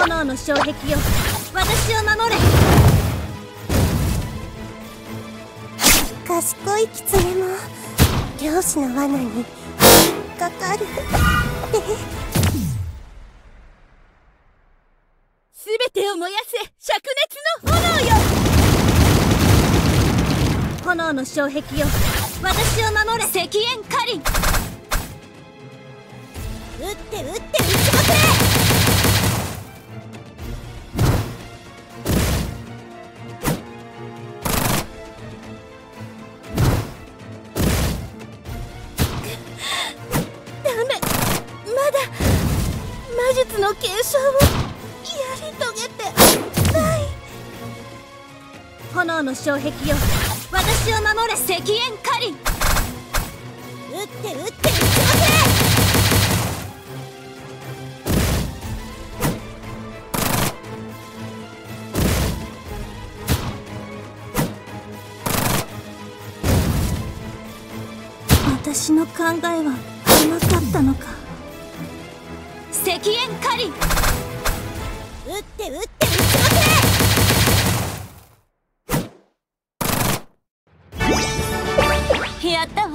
炎の障壁よ私を守れ。賢い狐も漁師の罠に引っかかるすべてを燃やせ灼熱の炎よ炎の障壁よ私を守れ赤炎カリン撃って撃って撃ちま魔術の継承をやり遂げてない炎の障壁よ私を守れ赤炎カリン撃って撃って。撃ちまくれ私の考えは甘かったのか。赤炎狩り。撃って撃って撃ちまくれやったわ。